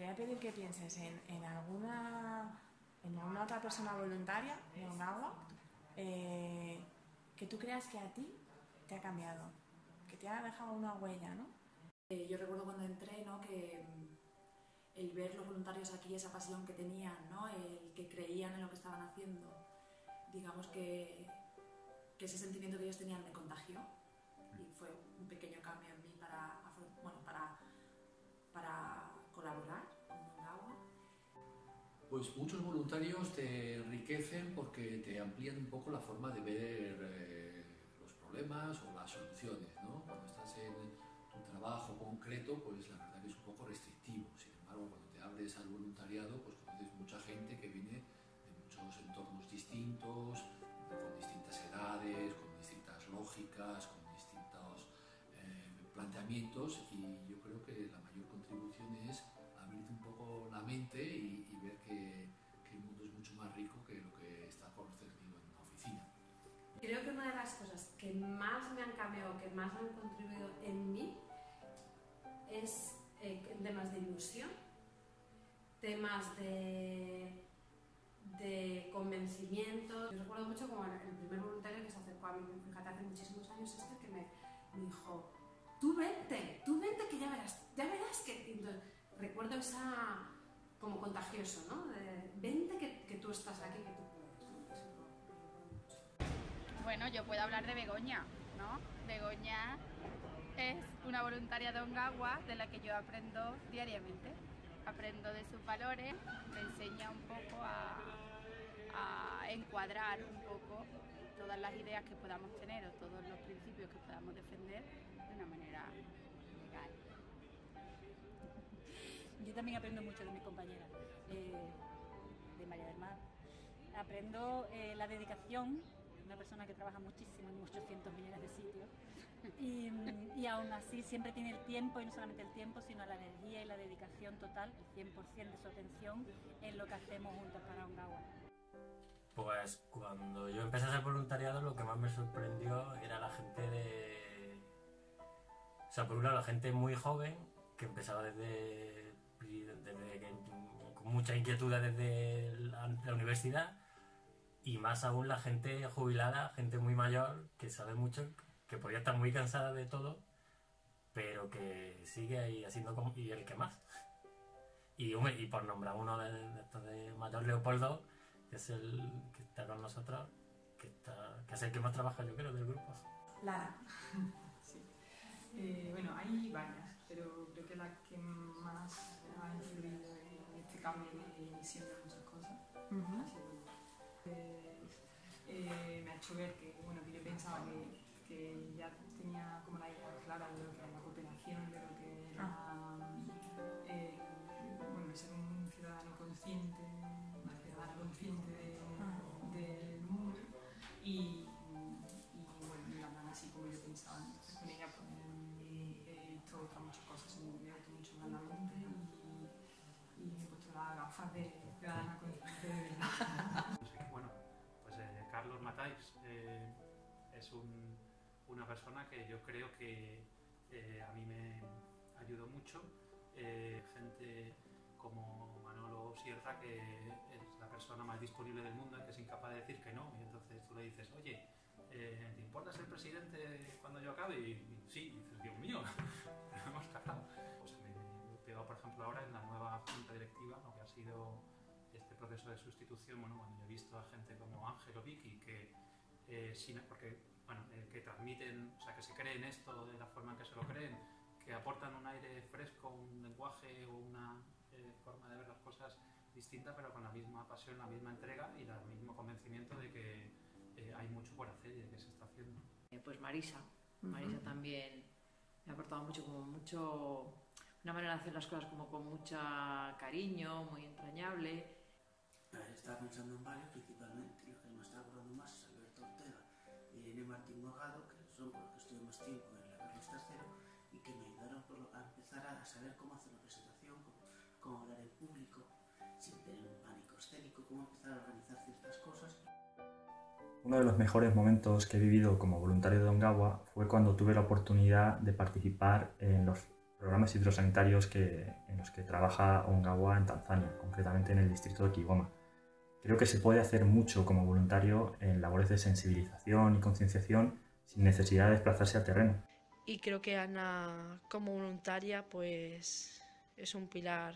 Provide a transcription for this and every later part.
te voy a pedir que pienses en, en alguna, en alguna otra persona voluntaria de Onagua eh, que tú creas que a ti te ha cambiado, que te ha dejado una huella, ¿no? Eh, yo recuerdo cuando entré, ¿no? Que mm, el ver los voluntarios aquí, esa pasión que tenían, ¿no? El que creían en lo que estaban haciendo, digamos que, que ese sentimiento que ellos tenían me contagió y fue un pequeño cambio en mí para, bueno, para, para colaborar con Onagua. Pues muchos voluntarios te enriquecen porque te amplían un poco la forma de ver eh, los problemas o las soluciones, ¿no? Cuando estás en tu trabajo concreto, pues la verdad que es un poco restrictivo. Sin embargo, cuando te abres al voluntariado, pues conoces mucha gente que viene de muchos entornos distintos, con distintas edades, con distintas lógicas, con distintos eh, planteamientos que más han contribuido en mí, es eh, temas de ilusión, temas de, de convencimiento. Yo recuerdo mucho como el primer voluntario que se acercó a mí, fíjate, hace muchísimos años, este que me, me dijo, tú vente, tú vente que ya verás, ya verás que... entonces, recuerdo esa como contagioso, ¿no? De, vente que, que tú estás aquí, que tú puedes. ¿no? Bueno, yo puedo hablar de Begoña, ¿no? Begoña es una voluntaria de Ongawa de la que yo aprendo diariamente. Aprendo de sus valores, me enseña un poco a, encuadrar un poco todas las ideas que podamos tener o todos los principios que podamos defender de una manera legal. Yo también aprendo mucho de mis compañeras, eh, de María del Mar. Aprendo eh, la dedicación, una persona que trabaja muchísimo en 800 millones de sitios, y, y aún así siempre tiene el tiempo, y no solamente el tiempo, sino la energía y la dedicación total, el 100% de su atención en lo que hacemos juntos para Ongawa. Pues cuando yo empecé a hacer voluntariado lo que más me sorprendió era la gente de... O sea, por un lado la gente muy joven que empezaba desde, desde que- con muchas inquietudes desde la, la universidad y más aún la gente jubilada, gente muy mayor que sabe mucho, que podía estar muy cansada de todo, pero que sigue ahí haciendo como... y el que más. Y, y por nombrar uno de, de estos de Mayor Leopoldo, que es el que está con nosotros, que, está, que es el que más trabaja yo creo del grupo. Lara. Sí. Eh, bueno, hay varias, pero creo que la que más ha influido en este cambio de visión de muchas cosas ha sido pues, eh, me ha hecho ver que, bueno, que yo pensaba que, que ya tenía como la idea clara de lo que era la cooperación, de lo que una persona que yo creo que eh, a mí me ayudó mucho. Eh, gente como Manolo Sierra, que es la persona más disponible del mundo que es incapaz de decir que no. Y entonces tú le dices, oye, eh, ¿te importa ser presidente cuando yo acabe? Y, y sí, y dices, Dios mío, nos hemos casado. Pues me he pegado, por ejemplo, ahora en la nueva junta directiva, lo que ha sido este proceso de sustitución, bueno, cuando yo he visto a gente como Ángel o Vicky, que, eh, sin- porque, bueno, eh, que transmiten, o sea, que se creen esto de la forma en que se lo creen, que aportan un aire fresco, un lenguaje o una eh, forma de ver las cosas distinta, pero con la misma pasión, la misma entrega y el mismo convencimiento de que eh, hay mucho por hacer y de que se está haciendo. Eh, Pues Marisa. Marisa también me ha aportado mucho, como mucho, una manera de hacer las cosas como con mucho cariño, muy entrañable. Estaba pensando en varios, principalmente. Irene Martín Morgado, que son los que estuve más tiempo en la Carlos III y que me ayudaron por a empezar a saber cómo hacer una presentación, cómo, cómo hablar en público, sin tener un pánico escénico, cómo empezar a organizar ciertas cosas. Uno de los mejores momentos que he vivido como voluntario de Ongawa fue cuando tuve la oportunidad de participar en los programas hidrosanitarios que, en los que trabaja Ongawa en Tanzania, concretamente en el distrito de Kigoma. Creo que se puede hacer mucho como voluntario en labores de sensibilización y concienciación sin necesidad de desplazarse al terreno. Y creo que Ana como voluntaria pues es un pilar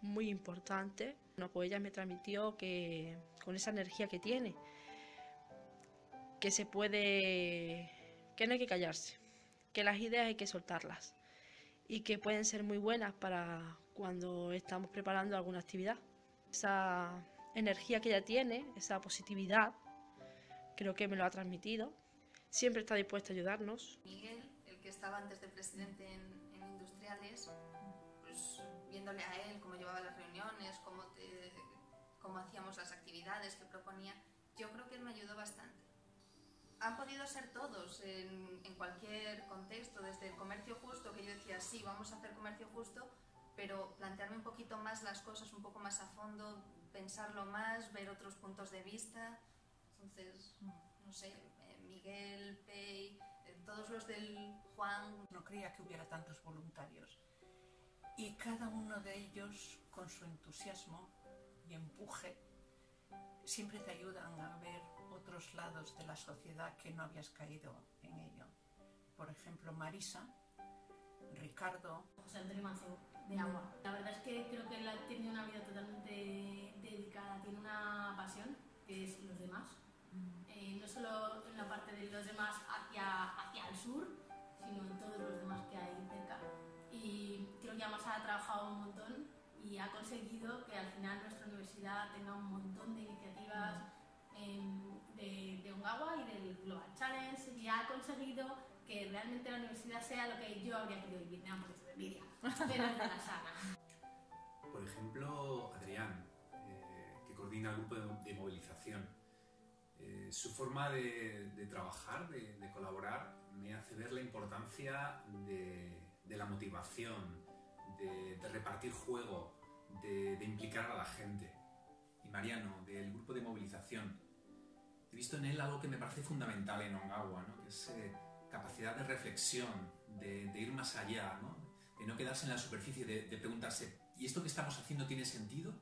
muy importante. No, pues ella me transmitió que con esa energía que tiene, que se puede, que no hay que callarse, que las ideas hay que soltarlas y que pueden ser muy buenas para cuando estamos preparando alguna actividad. Esa energía que ella tiene, esa positividad, creo que me lo ha transmitido. Siempre está dispuesta a ayudarnos. Miguel, el que estaba antes de presidente en, en Industriales, pues viéndole a él cómo llevaba las reuniones, cómo, te, cómo hacíamos las actividades que proponía, yo creo que él me ayudó bastante han podido ser todos en, en, cualquier contexto, desde el comercio justo, que yo decía, sí, vamos a hacer comercio justo, pero plantearme un poquito más las cosas, un poco más a fondo, pensarlo más, ver otros puntos de vista. Entonces, no sé, eh, Miguel, Pei, eh, todos los del Juan. No creía que hubiera tantos voluntarios. Y cada uno de ellos, con su entusiasmo y empuje, siempre te ayudan a ver otros lados de la sociedad que no habías caído en ello. Por ejemplo, Marisa, Ricardo. José Antonio Manzo, de agua. La verdad es que creo que él tiene una vida totalmente dedicada, tiene una pasión, que es los demás. Eh, no solo en la parte de los demás hacia, hacia el sur, sino en todos los demás que hay cerca. Y creo que además ha trabajado un montón y ha conseguido que al final nuestra universidad tenga un montón de iniciativas de, de Ongawa y del Global Challenge y ha conseguido que realmente la universidad sea lo que yo habría querido vivir, no por de envidia, pero la sana. Por ejemplo, Adrián, eh, que coordina el grupo de, de movilización. Eh, su forma de, de trabajar, de, de, colaborar, me hace ver la importancia de, de la motivación, de, repartir juego, de implicar a la gente. Y Mariano, del grupo de movilización, he visto en él algo que me parece fundamental en Ongawa, ¿no? que es eh, capacidad de reflexión, de, ir más allá, ¿no? de no quedarse en la superficie, de, preguntarse, ¿y esto que estamos haciendo tiene sentido?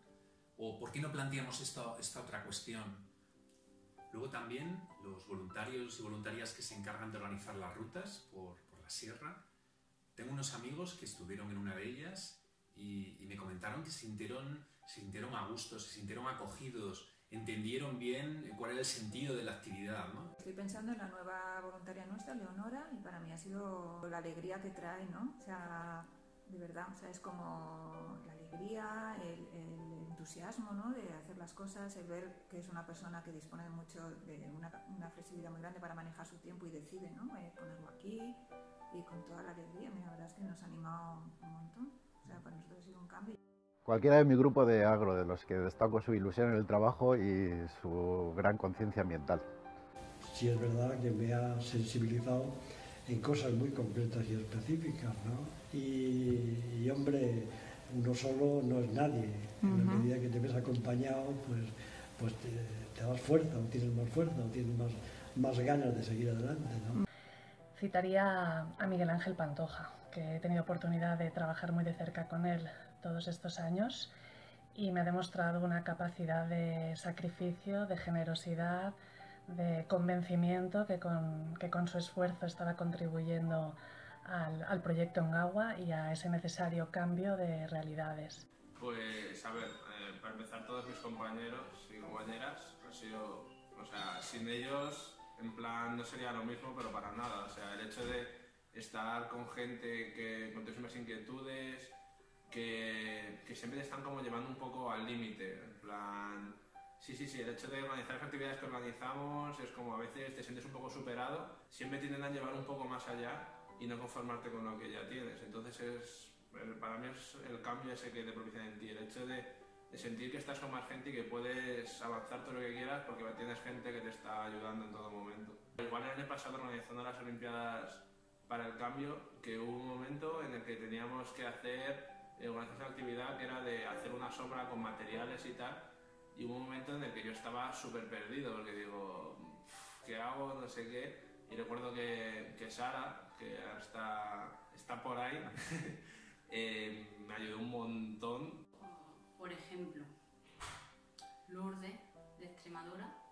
¿O por qué no planteamos esta, otra cuestión? Luego también los voluntarios y voluntarias que se encargan de organizar las rutas por, por la sierra. Tengo unos amigos que estuvieron en una de ellas y, y me comentaron que se sintieron, se sintieron a gusto, se sintieron acogidos, entendieron bien cuál era el sentido de la actividad. ¿no? Estoy pensando en la nueva voluntaria nuestra, Leonora, y para mí ha sido la alegría que trae, ¿no? O sea, de verdad, o sea, es como la alegría, el, entusiasmo, ¿no? De hacer las cosas, el ver que es una persona que dispone mucho de una, flexibilidad muy grande para manejar su tiempo y decide, ¿no? Eh, ponerlo aquí y con toda la alegría, la verdad es que nos ha animado un montón. O sea, para nosotros ha sido un cambio. Cualquiera de mi grupo de agro, de los que destaco su ilusión en el trabajo y su gran conciencia ambiental. Sí es verdad que me ha sensibilizado en cosas muy concretas y específicas, ¿no? Y, y hombre, uno solo no es nadie. Uh -huh. En la medida que te ves acompañado, pues, pues te, te, das fuerza, o tienes más fuerza, o tienes más, más ganas de seguir adelante, ¿no? Citaría a Miguel Ángel Pantoja, que he tenido oportunidad de trabajar muy de cerca con él todos estos años y me ha demostrado una capacidad de sacrificio, de generosidad, de convencimiento que con, que con su esfuerzo estaba contribuyendo al, al proyecto Ongawa y a ese necesario cambio de realidades. Pues a ver, eh, para empezar todos mis compañeros y compañeras han sido, o sea, sin ellos en plan no sería lo mismo pero para nada, o sea, el hecho de estar con gente que con tus mismas inquietudes, que, que, siempre te están como llevando un poco al límite. En plan, sí, sí, sí, el hecho de organizar las actividades que organizamos es como a veces te sientes un poco superado, siempre tienden a llevar un poco más allá y no conformarte con lo que ya tienes. Entonces, es, para mí es el cambio ese que te propician en ti, el hecho de, de sentir que estás con más gente y que puedes avanzar todo lo que quieras porque tienes gente que te está ayudando en todo momento. Igual el año pasado organizando las Olimpiadas para el cambio, que hubo un momento en el que teníamos que hacer eh, organizar una actividad que era de hacer una sombra con materiales y tal. Y hubo un momento en el que yo estaba súper perdido, porque digo, ¿qué hago? No sé qué. Y recuerdo que, que Sara, que ahora está, está por ahí, eh, me ayudó un montón. Por ejemplo, Lourdes, de Extremadura,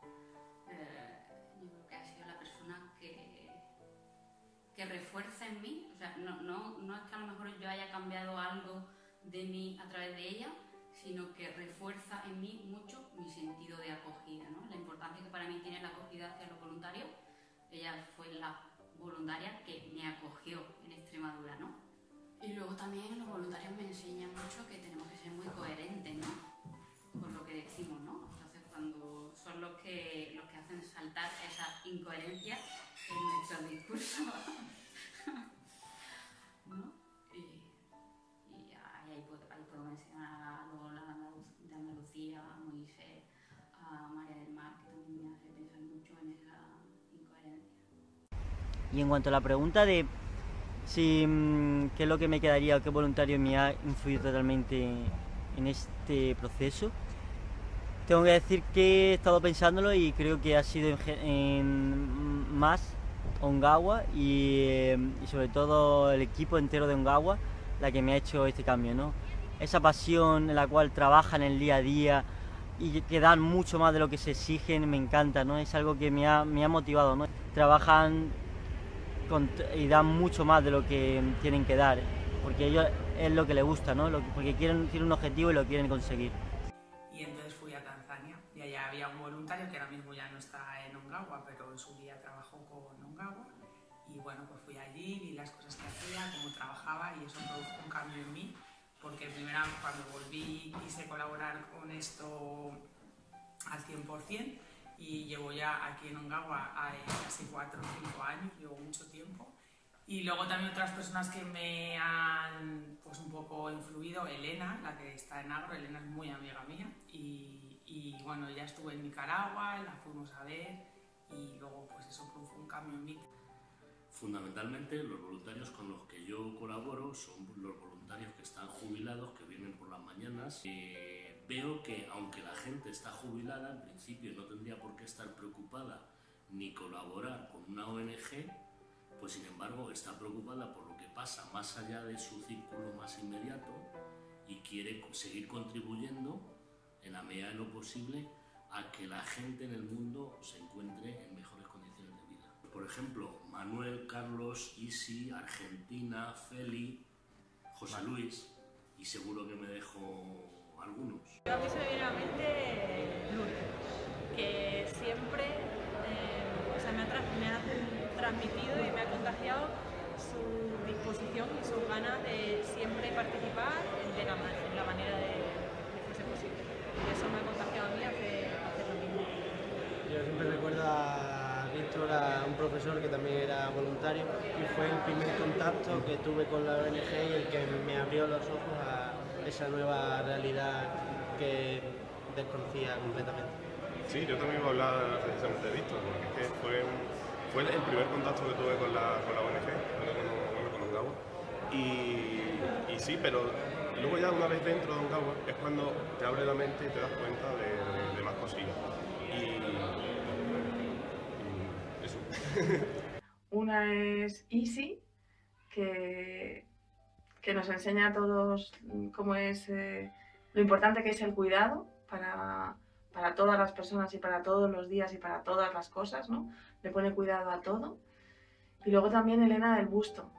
que refuerza en mí, o sea, no, no, no es que a lo mejor yo haya cambiado algo de mí a través de ella, sino que refuerza en mí mucho mi sentido de acogida, ¿no? la importancia que para mí tiene la acogida hacia los voluntarios. Ella fue la voluntaria que me acogió en Extremadura, ¿no? Y luego también los voluntarios me enseñan mucho que tenemos que ser muy coherentes, ¿no? Con lo que decimos, ¿no? Entonces cuando son los que, los que hacen saltar esa incoherencia en nuestro discurso, Y en cuanto a la pregunta de mm, qué es lo que me quedaría o qué voluntario me ha influido totalmente en este proceso, tengo que decir que he estado pensándolo y creo que ha sido en, más Ongawa y, eh, y sobre todo el equipo entero de Ongawa la que me ha hecho este cambio, ¿no? Esa pasión en la cual trabajan el día a día y que dan mucho más de lo que se exigen, me encanta, ¿no? Es algo que me ha, me ha motivado, ¿no? Trabajan y dan mucho más de lo que tienen que dar, porque ellos es lo que les gusta, ¿no? Porque quieren, tienen un objetivo y lo quieren conseguir. Y entonces fui a Tanzania y allá había un voluntario que ahora mismo ya no está en Ongawa, pero en su día trabajó con Ongawa. Y bueno, pues fui allí, vi las cosas que hacía, cómo trabajaba y eso produjo un cambio en mí, porque primero cuando volví quise colaborar con esto al 100% y llevo ya aquí en Ongawa eh, casi 4 o 5 años, llevo mucho tiempo. Y luego también otras personas que me han pues un poco influido, Elena, la que está en Agro, Elena es muy amiga mía y, y, bueno, ya estuve en Nicaragua, la fuimos a ver y luego pues eso produjo un cambio en mí. Fundamentalmente los voluntarios con los que yo colaboro son los voluntarios que están jubilados, que vienen por las mañanas. Eh, veo que aunque la gente está jubilada, en principio no tendría por qué estar preocupada ni colaborar con una ONG, pues sin embargo está preocupada por lo que pasa más allá de su círculo más inmediato y quiere seguir contribuyendo en la medida de lo posible a que la gente en el mundo se encuentre en mejores condiciones de vida. Por ejemplo, Manuel, Carlos, Isi, Argentina, Feli, José Luis, y seguro que me dejo algunos. A mí se me viene a la mente Lourdes, que siempre eh, o sea, me, ha tra- me ha transmitido y me ha contagiado su disposición y sus ganas de siempre participar de la, ma- de la manera de que fuese posible. Y eso me ha contagiado a mí hacer lo mismo. Yo siempre recuerdo a Víctor, a un profesor que también era voluntario, y fue el primer contacto que tuve con la ONG y el que me abrió los ojos a esa nueva realidad que desconocía completamente. Sí, yo también iba a hablar precisamente de Víctor, porque es que fue, fue el primer contacto que tuve con la, con la ONG, con, con Ongawa. Y, y sí, pero luego ya una vez dentro de Ongawa es cuando te abre la mente y te das cuenta de, de- de más cosillas. Y, y eso. Una es Easy, que, que nos enseña a todos mm, cómo es eh, lo importante que es el cuidado para, para todas las personas y para todos los días y para todas las cosas, ¿no? Le pone cuidado a todo. Y luego también Elena del Busto,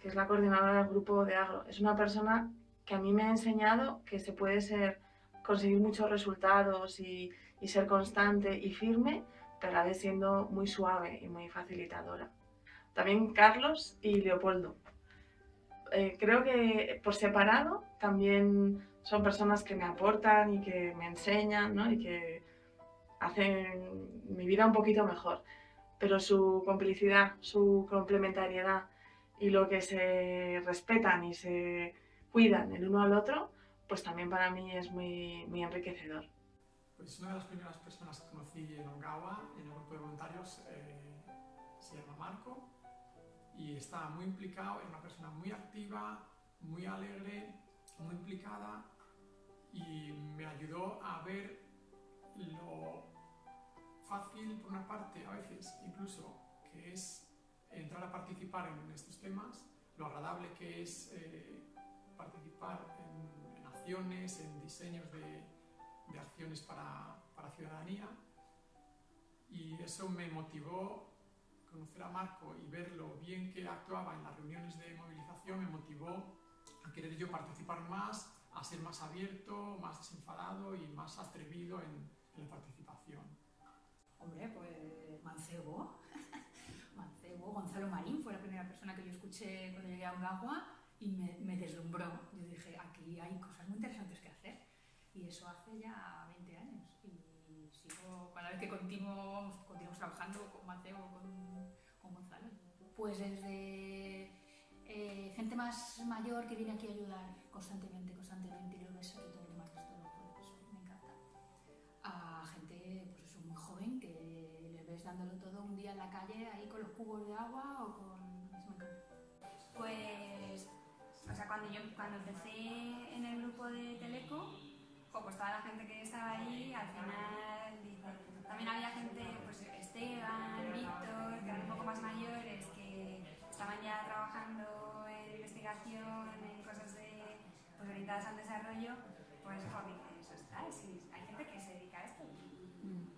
que es la coordinadora del grupo de agro. Es una persona que a mí me ha enseñado que se puede ser, conseguir muchos resultados y, y ser constante y firme, pero a la vez siendo muy suave y muy facilitadora. También Carlos y Leopoldo. Eh, creo que por separado también son personas que me aportan y que me enseñan ¿no? y que hacen mi vida un poquito mejor. Pero su complicidad, su complementariedad y lo que se respetan y se cuidan el uno al otro, pues también para mí es muy, muy enriquecedor. Pues una de las primeras personas que conocí en Ongawa, en el grupo de voluntarios, eh, se llama Marco y estaba muy implicado, era una persona muy activa, muy alegre, muy implicada y me ayudó a ver lo fácil, por una parte, a veces incluso que es entrar a participar en estos temas, lo agradable que es eh, participar en, en, acciones, en diseños de, de acciones para, para, ciudadanía. Y eso me motivó, Marco y ver lo bien que actuaba en las reuniones de movilización, me motivó a querer yo participar más, a ser más abierto, más desenfadado y más atrevido en, en la participación. Hombre, pues Mancebo, Mancebo, Gonzalo Marín fue la primera persona que yo escuché cuando llegué a Ungagua y me, me, deslumbró. Yo dije, aquí hay cosas muy interesantes que hacer. Y eso hace ya 20 años. Y sigo, cada vez que continuo, continuamos trabajando con Gonzalo. Pues desde eh, gente más mayor que viene aquí a ayudar constantemente, constantemente, y lo ves aquí todos los martes, todos los jueves, me encanta. A gente, pues eso, muy joven, que les ves dándolo todo un día en la calle, ahí con los cubos de agua o con... Pues, o sea, cuando yo cuando empecé en el grupo de Teleco, pues toda la gente que estaba ahí, al final, también había gente, pues Esteban, Víctor, que eran un poco más mayores, estaban ya trabajando en investigación, en cosas de, pues, orientadas al desarrollo, pues joder, eso está, hay gente que se dedica a esto y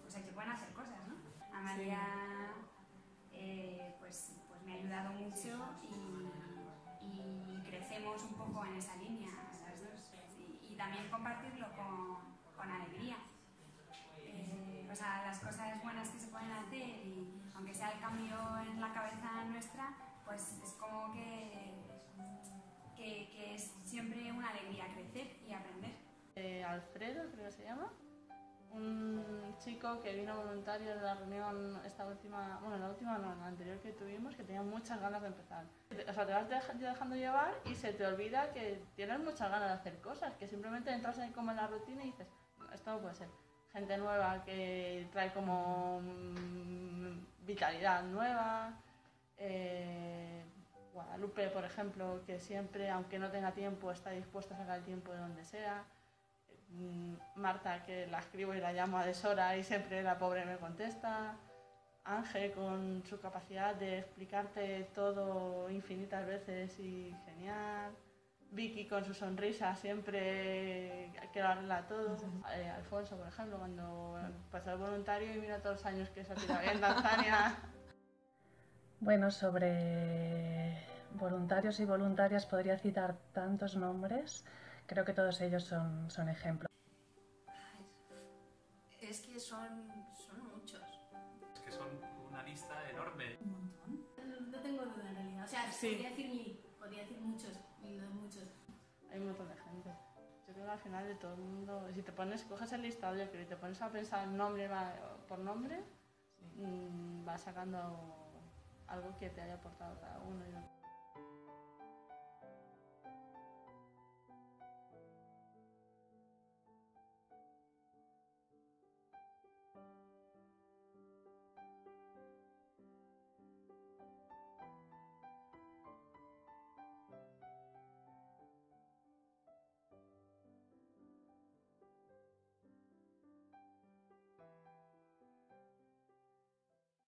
pues se pueden hacer cosas, ¿no? Amalia eh, pues, pues me ha ayudado mucho y, y, crecemos un poco en esa línea, las dos, y, y también compartirlo con, con alegría. Eh, o sea, las cosas buenas que se pueden hacer y aunque sea el cambio que se llama, un chico que vino voluntario en la reunión, esta última, bueno, la última no, la anterior que tuvimos, que tenía muchas ganas de empezar. O sea, te vas dejando llevar y se te olvida que tienes muchas ganas de hacer cosas, que simplemente entras ahí como en la rutina y dices, esto no puede ser. Gente nueva que trae como vitalidad nueva. Eh, Guadalupe, por ejemplo, que siempre, aunque no tenga tiempo, está dispuesta a sacar el tiempo de donde sea. Marta, que la escribo y la llamo a deshora y siempre la pobre me contesta. Ángel, con su capacidad de explicarte todo infinitas veces y genial. Vicky, con su sonrisa, siempre que lo arregla todo. Eh, Alfonso, por ejemplo, cuando pasó el voluntario y mira todos los años que se ha tirado en Tanzania. Bueno, sobre voluntarios y voluntarias podría citar tantos nombres. Creo que todos ellos son, son ejemplos. Es que son, son muchos. Es que son una lista enorme. Un montón. No tengo duda en realidad. O sea, Sí. podría decir mil, podría decir muchos, mil, muchos. Hay un montón de gente. Yo creo que al final de todo el mundo, si te pones, coges el listado, yo creo, y te pones a pensar nombre por nombre, mm, vas sacando algo que te haya aportado cada uno. y-